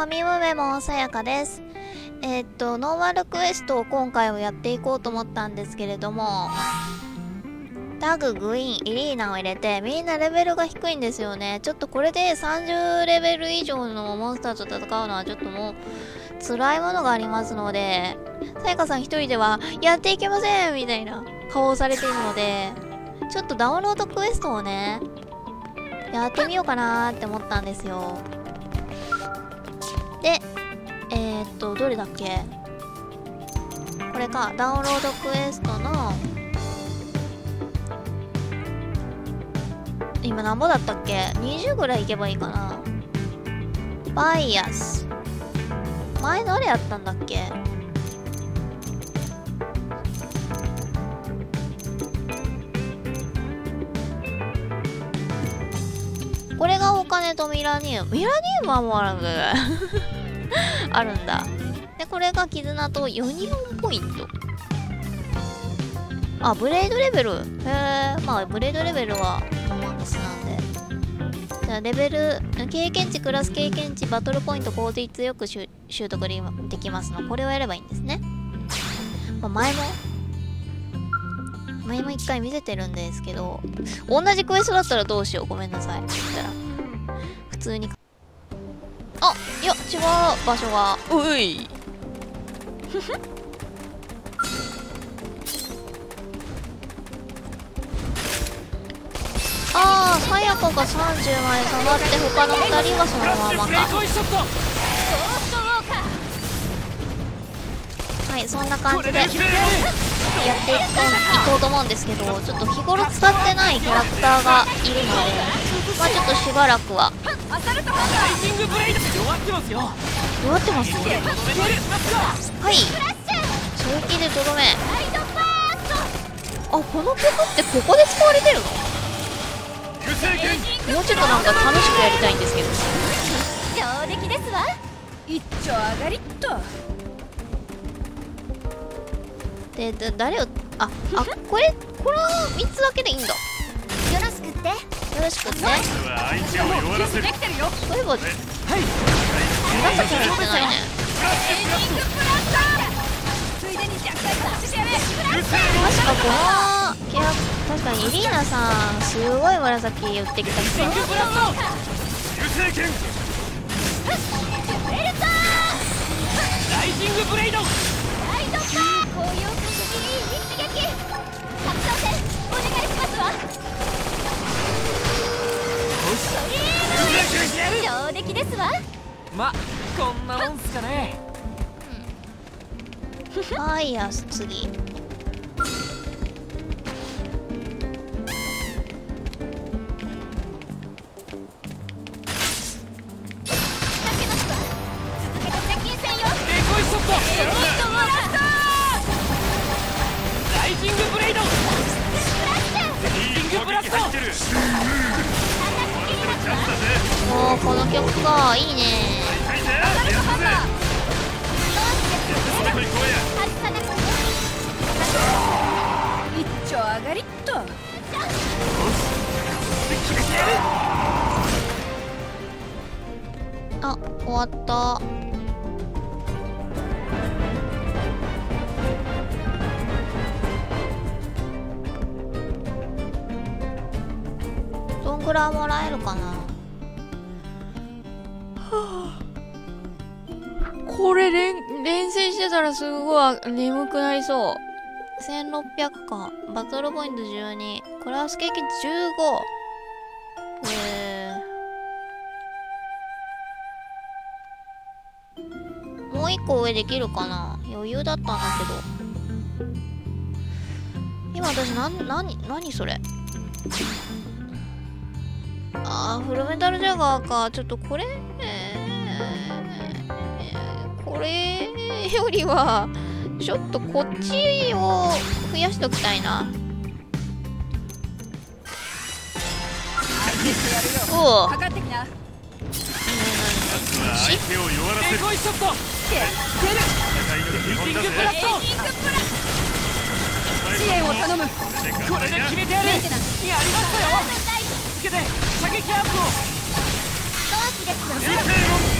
ファミムメモさやかです。えーっと、ノーマルクエストを今回はやっていこうと思ったんですけれども、ダグ、グイン、イリーナを入れて、みんなレベルが低いんですよね。ちょっとこれで30レベル以上のモンスターと戦うのはちょっともう、辛いものがありますので、さやかさん一人では、やっていけませんみたいな顔をされているので、ちょっとダウンロードクエストをね、やってみようかなって思ったんですよ。えー、っと、どれだっけ？これか、ダウンロードクエストの、今何ぼだったっけ ?20 ぐらいいけばいいかな。バイアス。前誰やったんだっけ？これがお金とミラニウム。ミラニウムはもうあるんだ。あるんだ。で、これが絆とユニオンポイント。あ、ブレードレベル？へえ。まあ、ブレードレベルはマックスなんで。じゃあ、レベル、経験値、クラス経験値、バトルポイント、効率よく習得できますの。これをやればいいんですね。まあ、前も、前も一回見せてるんですけど、同じクエストだったらどうしよう。ごめんなさい。そしたら、普通に。あいや、違う場所が。うい。ふふ。ああ、さやかが30枚下がって他の2人はそのままか。はい、そんな感じでやっていこうと思うんですけど、ちょっと日頃使ってないキャラクターがいるので、まあちょっとしばらくは。弱ってますはい。衝撃でとどめ。あ、この曲ってここで使われてるの？もうちょっとなんか楽しくやりたいんですけど。上出来ですわ一丁上がりっとで、だ誰を、あ、あ、これ、この3つだけでいいんだ。よろしくってろしくって。相手を弱らせるできてるよそういえば、はい紫にしてないね。ついでに弱体させてやれ確かこのキャラ確かにイリーナさんすごい紫言ってきた人流星剣ライジングブレイドライドパー紅葉感激一撃上出来ですわ。まこんなもんすかね。次。仕掛けますわおーこの曲かいいね。外さなく一丁上がりっと。あ終わった。どんぐらいもらえるかな？これ連連戦してたらすごい眠くなりそう。1600かバトルポイント12クラス経験15えー、もう一個上できるかな？余裕だったんだけど。今私なん何何それ？あーフルメタルジャガーか。ちょっとこれ、えこれよりはちょっとこっちを増やしときたいな。おおかかってきな相手を弱らせるデコイショット戦いの基本だぜ支援を頼むこれで決めてやるやりましたよつけて射撃アップを同期ですよ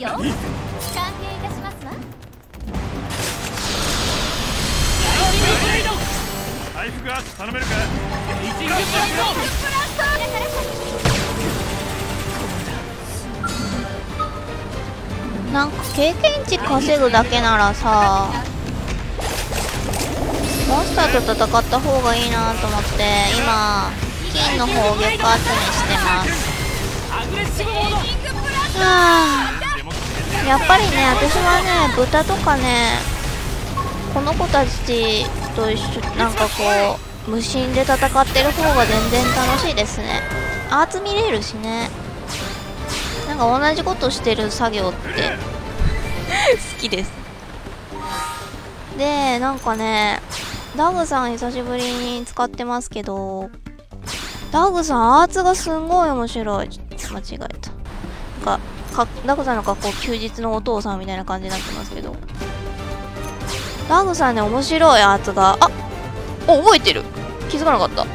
よ。歓迎いたしますわ。回復ア頼めるか？レイジングブラストなんか経験値稼ぐだけならさモンスターと戦った方がいいなと思って今金の砲撃集めしてます。はあやっぱりね私はね豚とかねこの子たちと一緒なんかこう無心で戦ってる方が全然楽しいですね。アーツ見れるしね。なんか同じことしてる作業って。好きです。でなんかねダグさん久しぶりに使ってますけどダグさんアーツがすんごい面白い。間違えた。なんかかダグさんの格好休日のお父さんみたいな感じになってますけど。ダグさんね面白いアーツが。あお覚えてる。気づかなかった。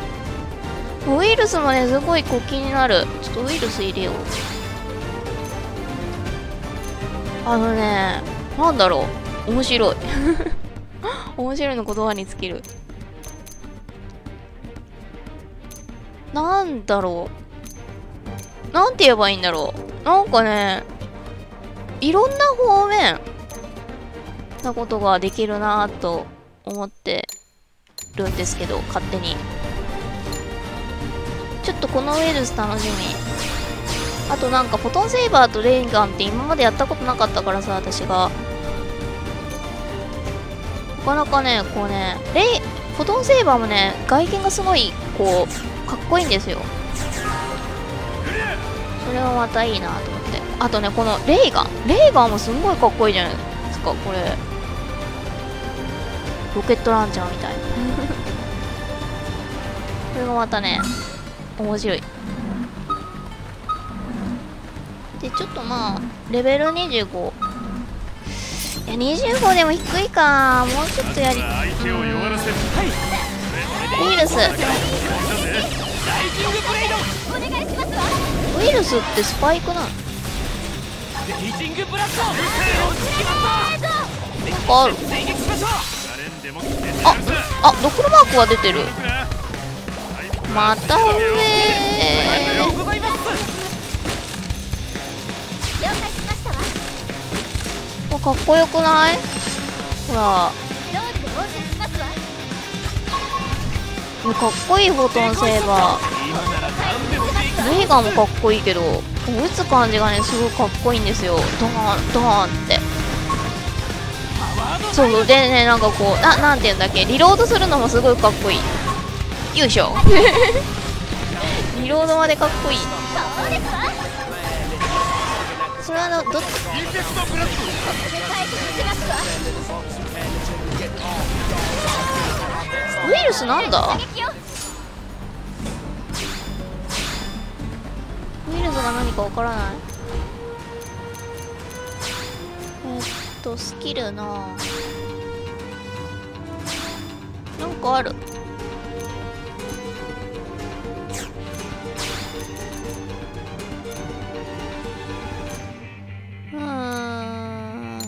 ウイルスもねすごいこう気になる。ちょっとウイルス入れよう。あのねなんだろう。面白い。面白いの言葉に尽きる。なんだろう。なんて言えばいいんだろう。なんかねいろんな方面なことができるなぁと思ってるんですけど勝手に。ちょっとこのウイルス楽しみ。あとなんかフォトンセイバーとレイガンって今までやったことなかったからさ私が。なかなかねこうねレイフォトンセイバーもね外見がすごいこうかっこいいんですよ。それはまたいいなと思って。あとねこのレイガン。レイガンもすんごいかっこいいじゃないですか。これ。ロケットランチャーみたい これがまたね面白い。でちょっとまあレベル25いや25でも低いか。もうちょっとやり。ウイルスウイルスってスパイクなの？なんかある。ああドクロマークが出てる。また上。かっこよくない？ほら。かっこいいフォトンセーバーレイガンもかっこいいけど撃つ感じがねすごいかっこいいんですよ。ドーンドーンって。そうでねなんかこうななんて言うんだっけ？リロードするのもすごいかっこいい。よいしょ。リロードまでかっこいい。それはのどっインペクトブラスト解決しますわウイルスなんだ？打撃をウイルスが何かわからない。えっとスキルななんかある。うん。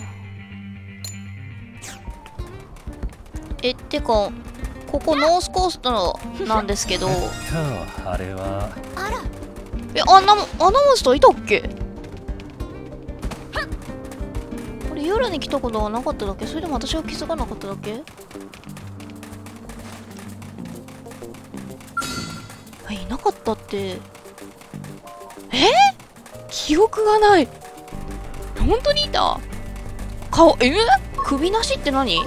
えってかここノースコーストなんですけど。あれはあら。え、あんな、あんなモンスターいたっけ？これ夜に来たことがなかっただけ？それでも私は気づかなかっただけ？あ、いなかったって。え？記憶がない。本当にいた？顔、え？首なしって何？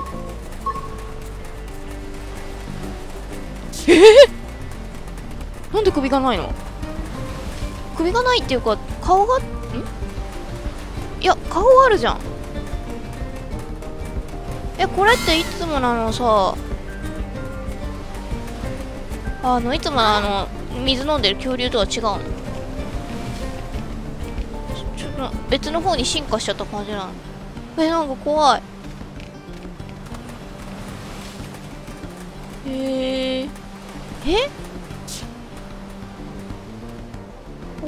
え？なんで首がないの？首がないっていうか顔がん？いや顔あるじゃん。えこれっていつものあのさあのいつものあの水飲んでる恐竜とは違うの？ちょっと別の方に進化しちゃった感じなの。えなんか怖い。へええ？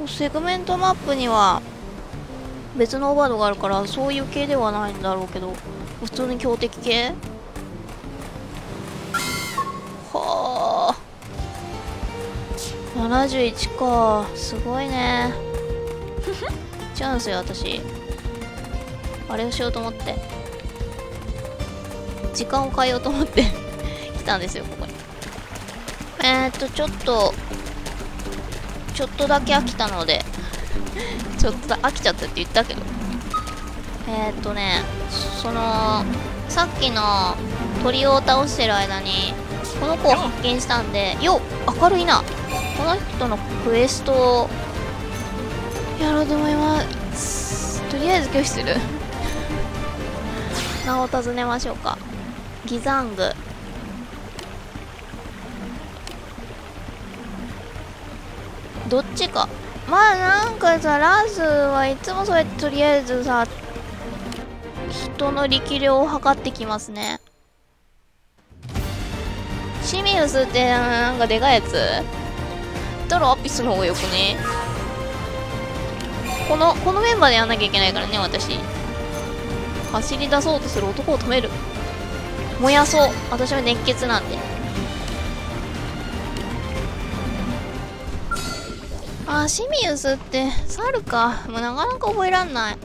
セグメントマップには別のオーバードがあるからそういう系ではないんだろうけど普通に強敵系？はあ。71か。すごいね。チャンスよ私。あれをしようと思って。時間を変えようと思って。来たんですよここに。えー、っとちょっとちょっとだけ飽きたのでちょっとだ飽きちゃったって言ったけど。えー、っとねそのさっきの鳥を倒してる間にこの子を発見したんでよっ明るいな。この人のクエストをやろうと思います。とりあえず拒否する。名を尋ねましょうか。ギザングどっちか。まあなんかさラスはいつもそうやってとりあえずさ人の力量を測ってきますね。シミウスってなんかでかいやつ？たらアピスの方がよくね？このこのメンバーでやんなきゃいけないからね私。走り出そうとする男を止める。燃やそう。私は熱血なんで。あーシミウスって猿か。もうなかなか覚えらんない。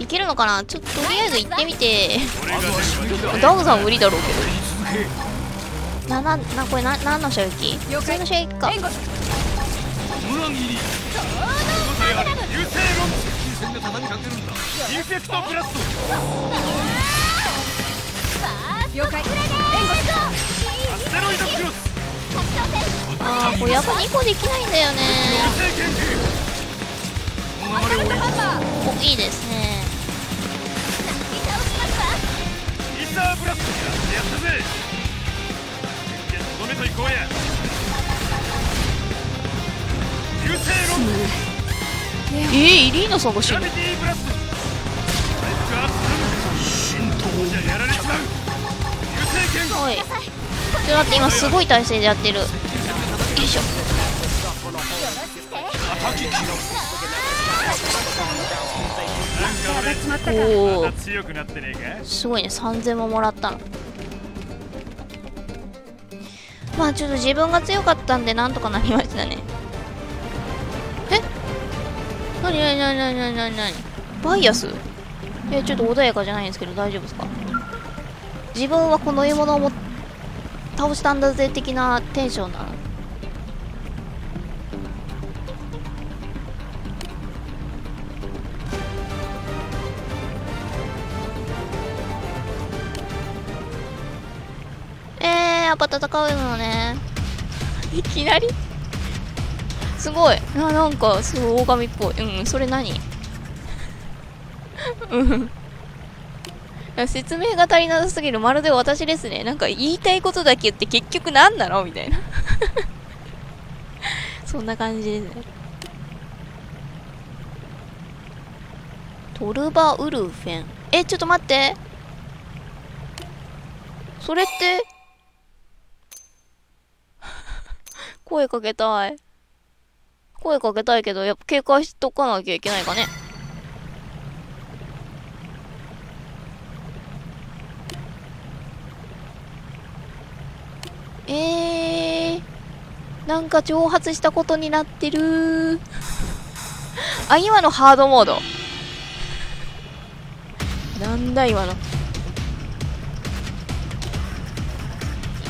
いけるのかな？ちょっととりあえず行ってみて。ダグさん無理だろうけど。なななこれな何の射撃？普通の射撃か。了解。アステロイドあーこれやっぱ2個できないんだよね。おいいですね。えー、イリーナさんが死ぬ。グラビティブラスト回復アップ神道じゃやられちまう流星剣おい。ちょっと待って今すごい体勢でやってる。よいしょおおすごいね3000ももらったの。まあちょっと自分が強かったんでなんとかなりましたね。え？なになになになになになになにバイアス？えちょっと穏やかじゃないんですけど大丈夫ですか？自分はこの獲物をも倒したんだぜ的なテンションなの？やっぱ戦うのね。いきなり？すごい。ななんか、すごい狼っぽい。うん、それ何？うん。説明が足りなさすぎる。まるで私ですね。なんか言いたいことだけ言って結局何なの？みたいな。そんな感じですね。トルバウルフェン。え、ちょっと待って。それって、声かけたい。声かけたいけど、やっぱ警戒しとかなきゃいけないかね。えー、なんか挑発したことになってるあ、今のハードモード。なんだ今の。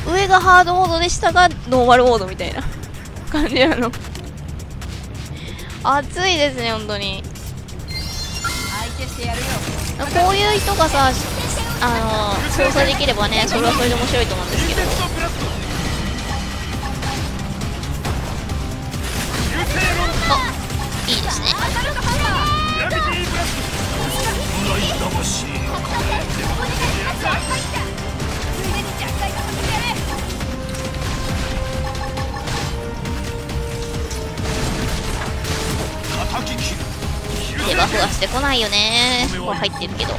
上がハードモードで下がノーマルモードみたいな感じなの暑いですね本当に。こういう人がさあの操作できればねそれはそれで面白いと思うんですけど。ふバフはしてこないよね。これ入ってるけど。よ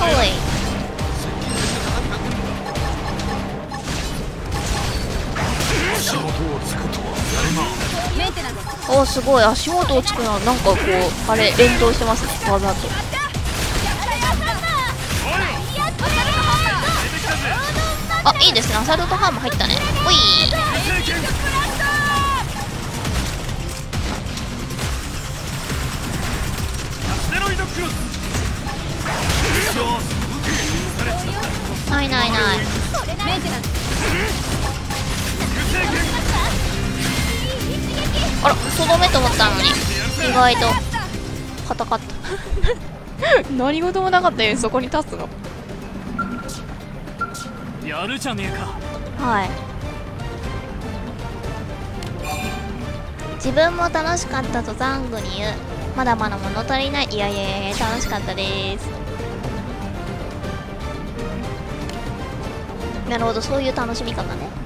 ーい。おおすごい。足元をつくのはなんかこうあれ連動してますね。技と。あいいですね。アサルトハーム入ったね。おい。ないないない。あらとどめと思ったのに。意外と硬かった。何事もなかったようにそこに立つの。やるじゃねえか。はい。自分も楽しかったとザングに言うまだまだ物足りない。いやいやいやいや楽しかったです。なるほどそういう楽しみ方ね。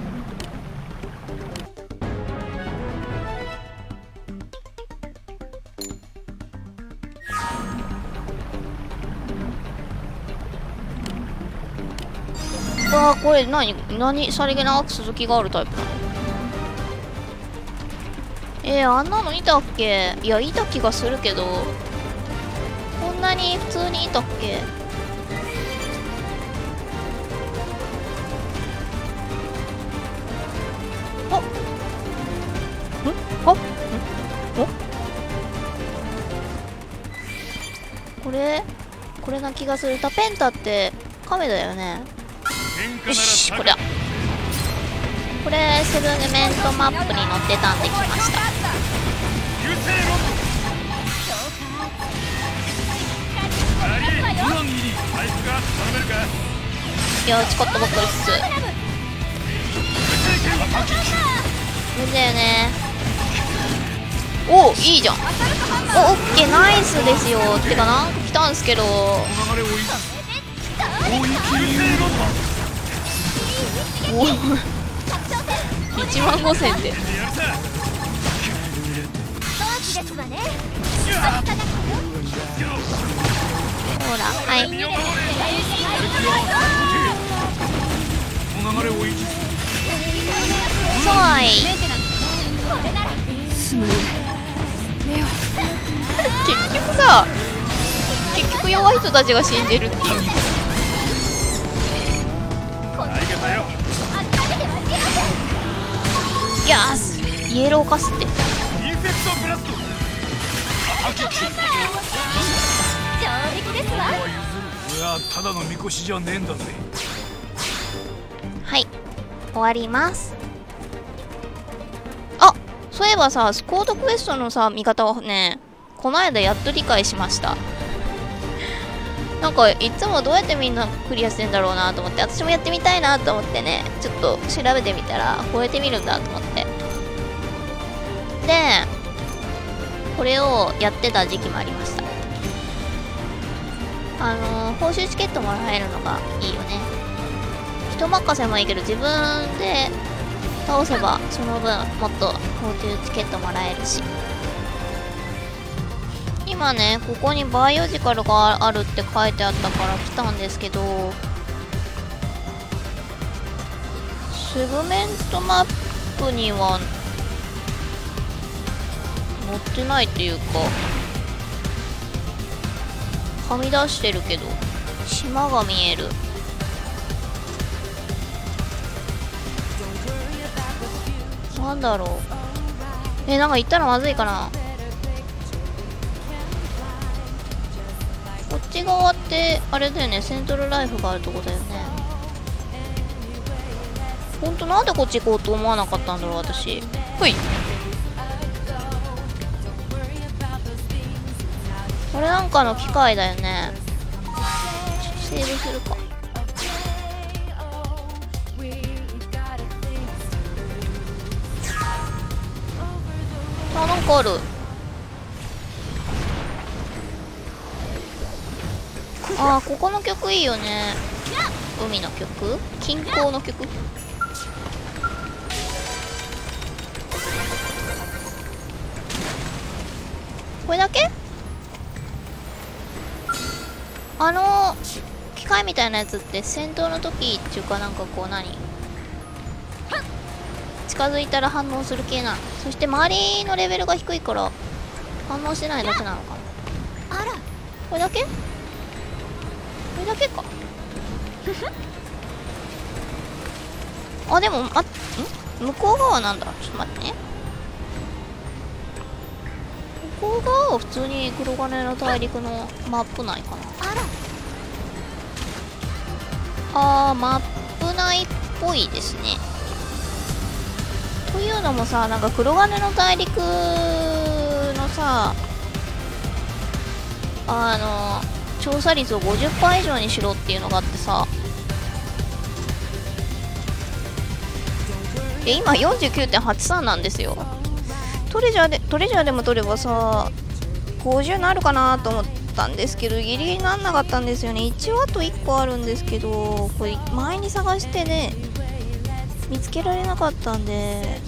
これ何？何さりげなく続きがあるタイプなの？えー、あんなのいたっけ？いやいた気がするけど。こんなに普通にいたっけ？あん？あん？おこれ？これな気がする。タペンタって亀だよね。よしこりゃこれセグメントマップに載ってたんで来ました。流星ロンドありウラン入りパイプが頼めるかいやチコットボックルっす。流星剣アキ無理だよね。おいいじゃん。おオッケーナイスですよってかな？来たんすけど流れを維持大雪流星ロンドお1万5000でやるさ同期です。わねほらはい。そうい結局さ結局弱い人たちが死んでるっていうやーイエローカスって。インフェクトブラスト。上出来ですわ。俺はただのみこしじゃねえんだぜ。はい。終わります。あそういえばさスコードクエストのさ見方をねこの間やっと理解しましたなんかいつもどうやってみんなクリアしてんだろうなと思って私もやってみたいなと思ってねちょっと調べてみたらこうやってみるんだと思って。でこれをやってた時期もありました。あのー報酬チケットもらえるのがいいよね。人任せもいいけど自分で倒せばその分もっと報酬チケットもらえるし。今ねここにバイオジカルがあるって書いてあったから来たんですけどセグメントマップには載ってないっていうかはみ出してるけど島が見える。なんだろう。えなんか行ったらまずいかな。ち側ってあれだよねセントルライフがあるとこだよね。ほんとなんでこっち行こうと思わなかったんだろう私。ほい。これなんかの機械だよね。ちょっとセーブするか。あなんかある。あーここの曲いいよね。海の曲？近郊の曲？これだけ？あの機械みたいなやつって戦闘の時っていうかなんかこう何？近づいたら反応する系な。のそして周りのレベルが低いから反応してないだけなのかな。あら。これだけ？だけか。あでもあん？向こう側なんだ。ちょっと待ってね。向こう側は普通に黒金の大陸のマップ内かな。あら。あーマップ内っぽいですね。というのもさなんか黒金の大陸のさあの調査率を50%以上にしろっていうのがあってさ。え今49.83なんですよ。トレジャーでトレジャーでも取ればさ50なるかなと思ったんですけどギリギリなんなかったんですよね。一応あと1個あるんですけどこれ前に探してね見つけられなかったんで